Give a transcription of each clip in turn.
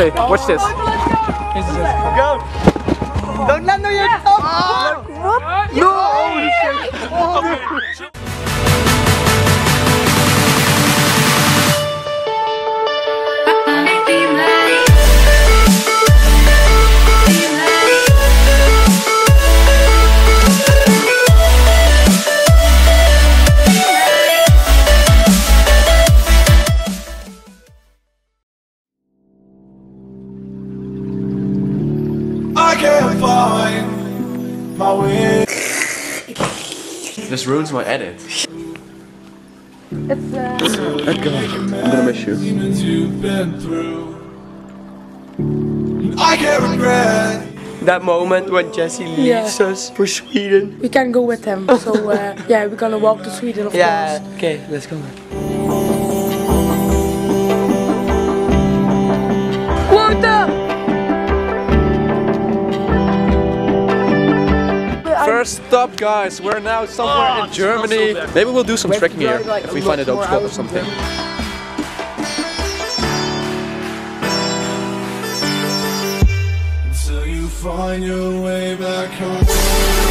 Okay, watch this. Go! Don't land on your top! No! Holy shit! Ruins my edit. It's uh, I'm gonna miss you. Demons you've been through. I can't regret. That moment when Jesse leaves Yeah. us for Sweden. we can go with him. So uh, yeah, we're gonna walk to Sweden of Yeah, course. okay, let's go. First stop, guys. We're now somewhere in oh, Germany. Maybe we'll do some trekking here like, if we find a lot dope spot or something. Until you find your way back home.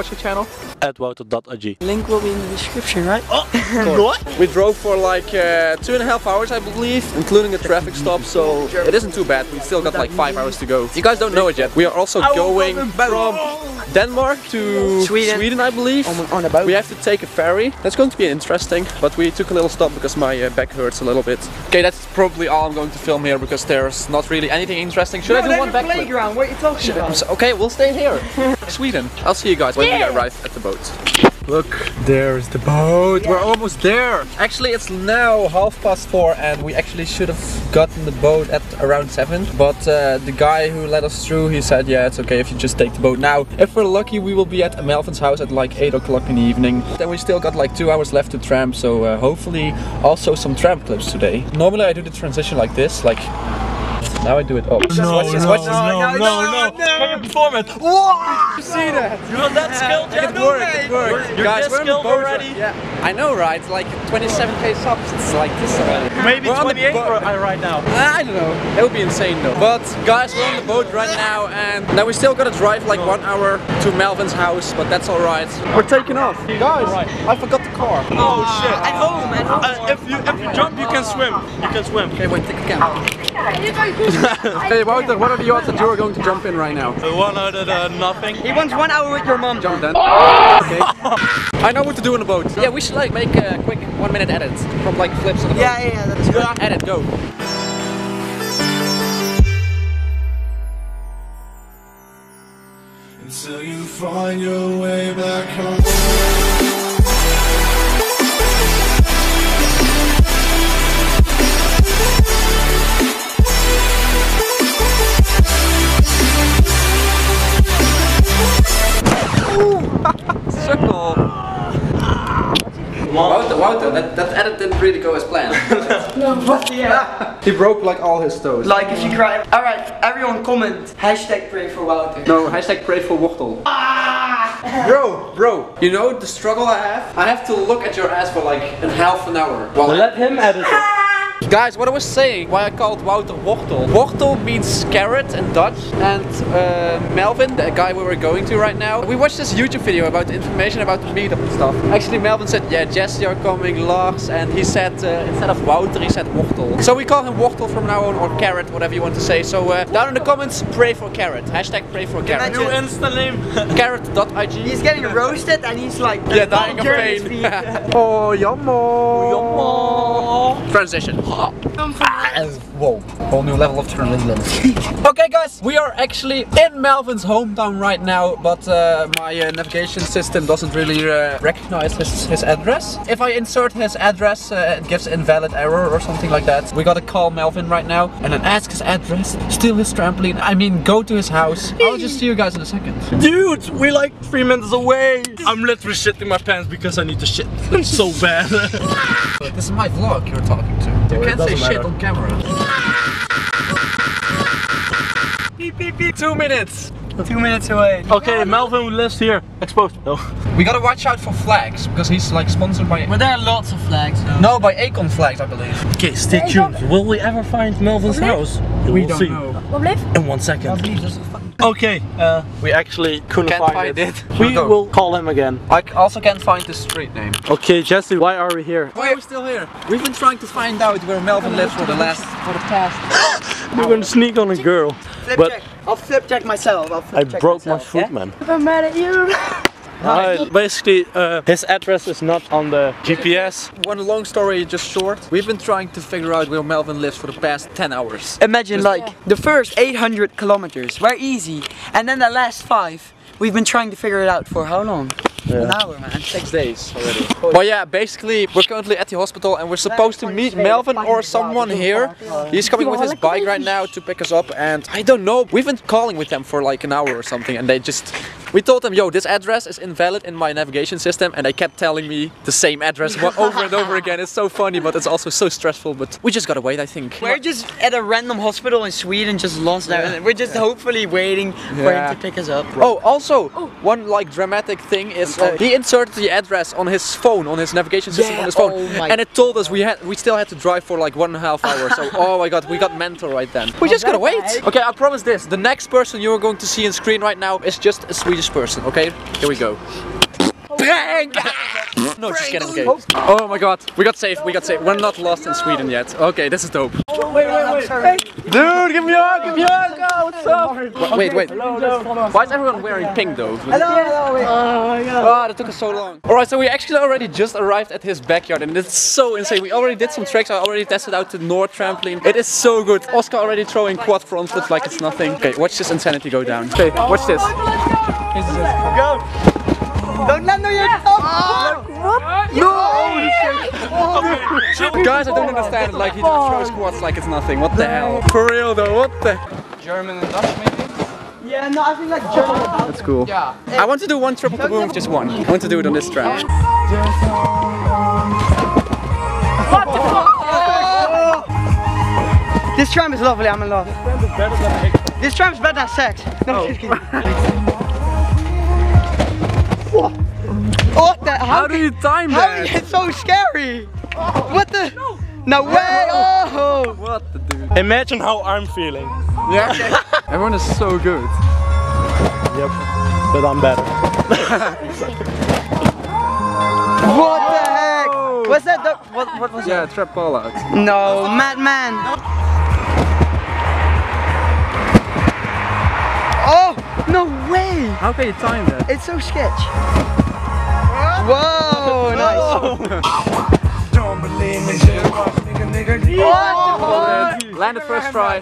What's your channel? Edwouter.ag. Link will be in the description, right? Oh, what? We drove for like uh, two and a half hours, I believe, including a traffic stop, so it isn't too bad. We still got like five hours to go. You guys don't know it yet. We are also going from Denmark to Sweden. I believe. On, on a boat. We have to take a ferry. That's going to be interesting, but we took a little stop because my uh, back hurts a little bit. Okay, that's probably all I'm going to film here because there's not really anything interesting. Should I do one backflip? playground, what are you talking about? So- Okay, we'll stay here. Sweden. I'll see you guys when we arrive at the boat. Look, there's the boat. We're almost there. Actually, it's now half past four, and we actually should have gotten the boat at around seven. But uh, the guy who let us through, he said, "Yeah, it's okay if you just take the boat now." If we're lucky, we will be at Melvin's house at like eight o'clock in the evening. Then we still got like two hours left to tramp, so uh, hopefully also some tramp clips today. Normally, I do the transition like this, like. Now I do it up. No, watch this, no, watch this. no, no, no, Can you perform it? You see that? You're not that skilled yet? It worked, it worked. You're Guys, this we're skilled already? Yeah, I know, right? Like 27k subs, it's like this already. Maybe We're on the 28 right now. I don't know. That would be insane though. But guys, we're on the boat right now, and now we still gotta drive like one hour to Melvin's house, but that's all right. We're taking off, guys. I forgot the car. Oh shit. At home, at home. Uh, if you if you jump, you can swim. You can swim. Okay, wait, take a camera. hey, Wouter, what are the odds that you are going to jump in right now? The one out of the nothing. He wants one hour with your mom. Jump then. Okay. I know what to do on the boat. Yeah, we should like make a quick one minute edit from like flips on the boat. Yeah, yeah, yeah, that's good. Edit, go. Until you find your way back home. Circle. Wouter, Wouter, that, that edit didn't really go as planned. Yeah. he broke like all his toes. Like if you cry. Alright, everyone comment. Hashtag pray for Wouter. No, hashtag pray for Wortel. Ah! Bro, bro, you know the struggle I have? I have to look at your ass for like a half an hour. While Let him edit it. Guys, what I was saying, why I called Wouter Wortel. Wortel means carrot in Dutch. And uh, Melvin, the guy we were going to right now, we watched this YouTube video about the information about the meetup and stuff. Actually, Melvin said, yeah, Jesse are coming, Lars, and he said, uh, instead of Wouter, he said Wortel. So we call him Wortel from now on, or carrot, whatever you want to say. So uh, down in the comments, pray for carrot. Hashtag pray for carrot. New Insta name. Carrot.ig. He's getting roasted and he's like Yeah, dying of vulgar in his pain. oh, yummo. Transition. I'm Whoa, whole new level of journalism. okay, guys, we are actually in Melvin's hometown right now, but uh, my uh, navigation system doesn't really uh, recognize his, his address. If I insert his address, uh, it gives invalid error or something like that. We gotta call Melvin right now and then ask his address, steal his trampoline. I mean, go to his house. I'll just see you guys in a second. Dude, we're like three minutes away. I'm literally shitting my pants because I need to shit. It's so bad. This is my vlog you're talking to. You can't say doesn't shit on camera. Beep, beep, beep. Two minutes. Two minutes away. Okay, Melvin lives here. Exposed. No. We gotta watch out for flags because he's like sponsored by. But there are lots of flags. though. No, by Acon flags, I believe. Okay, stay tuned. Will we ever find Melvin's house? We will see. Wat bleef? In one second. Okay, uh, we actually couldn't Can't find, find it. it. We Go. will call him again. I also can't find the street name. Okay, Jesse, why are we here? Why are we still here? We've been trying to find out where Melvin lives for the last, for the past. We're gonna sneak on a girl. Flip But- check. I'll flip check myself. I'll flip I check broke my foot, yeah? man. I'm mad at you. Uh, basically, uh, his address is not on the GPS. One long story just short. We've been trying to figure out where Melvin lives for the past 10 hours. Imagine like the first 800 kilometers were easy, and then the last five, we've been trying to figure it out for how long? An hour, man. Six days already. But yeah, basically, we're currently at the hospital and we're supposed to meet Melvin or someone here. He's coming with his bike right now to pick us up, and I don't know. We've been calling with them for like an hour or something, and they just. We told them, yo, this address is invalid in my navigation system, and they kept telling me the same address over and over again. It's so funny, but it's also so stressful. But we just gotta wait, I think. We're just at a random hospital in Sweden, just lost there, we're just hopefully waiting for him to pick us up. Oh, also, one like dramatic thing is uh, he inserted the address on his phone, on his navigation system Yeah, on his phone, oh and it told us we had we still had to drive for like one and a half hours. So, oh my god, we got mental right then. We just gotta wait. Okay, I promise this: the next person you are going to see on screen right now is just a Swedish person. Okay, here we go. Prank! no, just kidding. Okay. Oh my god, we got saved. We got saved. We're not lost in Sweden yet. Okay, this is dope. Dude, give me a hug, give me a hug. Oh, what's up? Wait, wait. Why is everyone wearing pink though? Hello, Ah, that took us so long. Alright, so we actually already just arrived at his backyard and it's so insane. We already did some tricks. I already tested out the North trampoline. It is so good. Oscar already throwing quad front flips like it's nothing. Okay, watch this insanity go down. Okay, watch this. Don't land on your top! Ah. Guys, I don't understand. Like, he throws quads like it's nothing. What the hell? For real though, what the? German and Dutch maybe? Yeah, no, I think like German. That's cool. Yeah. I want to do one triple kaboom, just one. I want to do it on this tram. This tram is lovely, I'm in love. This tram's better than sex. No, oh. just Oh, what the? How, How do you time How that? is it so scary? Oh, what the? No, way! Oh! What the dude? Imagine how I'm feeling. Yeah, okay. Everyone is so good. Yep. But I'm better. What the heck? What's that? The, what, what was that? Yeah, trap ball out. that? No, madman. Oh! No way! How can you time that? It's so sketch. Whoa! Nice. Don't believe me, shit. Nigga, nigga, it first try.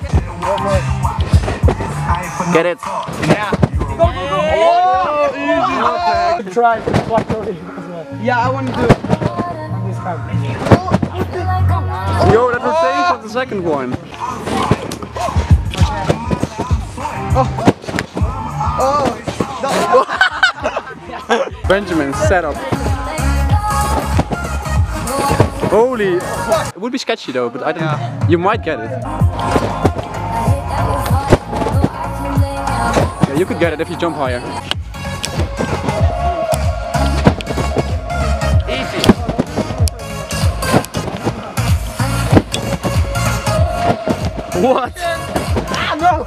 Get it. Try. Yeah, I want to do it. Yo, that rotation of the second one. Oh! Benjamin, set up. Holy. It would be sketchy though, but I don't. You might get it. Yeah, you could get it if you jump higher. Easy. What? Ah, no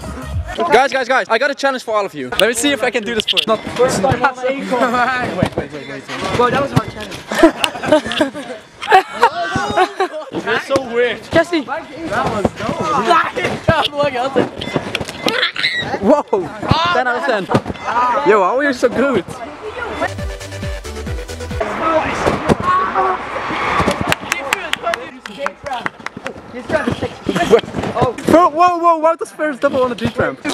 No! Guys, guys, guys! I got a challenge for all of you. Let me see if I can do this first. Not first time. wait, wait, wait, wait, wait. Bro, that was hard challenge. It's so weird. Jesse. That was dope. Whoa! 10 out of 10. Yo, how are you so good? Whoa, whoa, whoa, whoa, that's first double on the G tramp. Do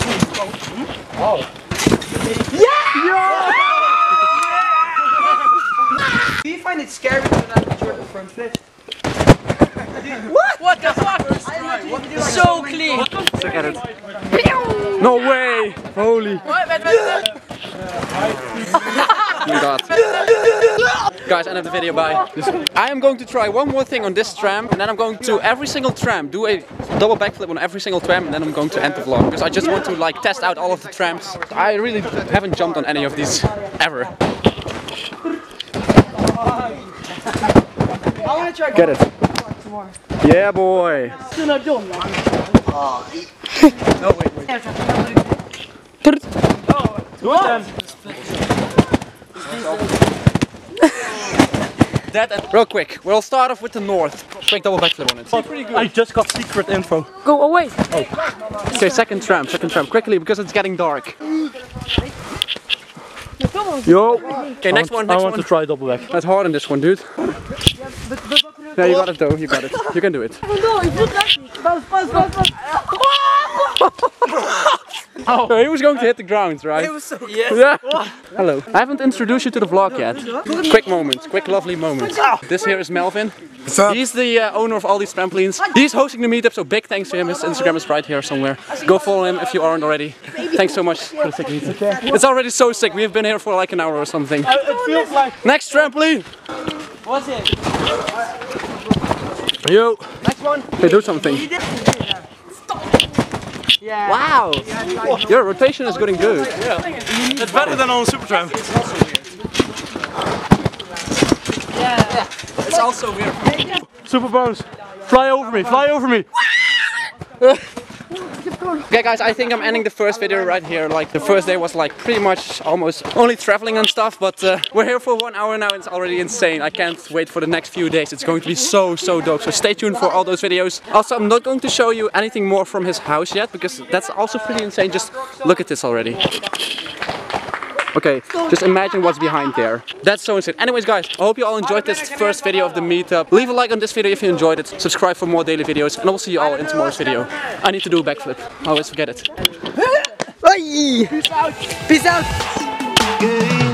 you find it scary to land the triple front flip? What What the fuck? So clean. Look at it. No way! Holy. Oh my god. Guys, end of the video, bye. I am going to try one more thing on this tram, and then I'm going to every single tram do a double backflip on every single tram and then I'm going to end the vlog because I just want to like test out all of the trams. I really haven't jumped on any of these ever. I want to try Get it. Yeah boy. That and real quick, we'll start off with the north. Quick double backflip on it. I just got secret info. Go away. Oh. Okay, second tram, second tram, quickly because it's getting dark. Yo. Okay, next one, I next want one. to try double back. That's hard on this one, dude. Yeah, you got it though, you got it. You can do it. Oh, he was going to hit the ground, right? Yeah. Hello. I haven't introduced you to the vlog yet. Quick moment, quick lovely moment. This here is Melvin. He's the uh, owner of all these trampolines. He's hosting the meetup, so big thanks to him. His Instagram is right here somewhere. Go follow him if you aren't already. Thanks so much for the sick meetup. It's already so sick. We've been here for like an hour or something. It feels like. Next trampoline. What's it? Yo. Next one. Okay, do something. Yeah. Wow. Your rotation is getting good. Yeah. It's better than on Super Tram. It's also weird. Super bonus. Fly over me, fly over me. Okay guys, I think I'm ending the first video right here. Like the first day was like pretty much almost only traveling and stuff, but uh, we're here for one hour now. It's already insane. I can't wait for the next few days. It's going to be so, so dope. So stay tuned for all those videos. Also, I'm not going to show you anything more from his house yet because that's also pretty insane. Just look at this already. Okay, just imagine what's behind there. That's so insane. Anyways guys, I hope you all enjoyed this first video of the meetup. Leave a like on this video if you enjoyed it. Subscribe for more daily videos and I will see you all in tomorrow's video. I need to do a backflip. I always forget it. Peace out. Peace out. Yeah,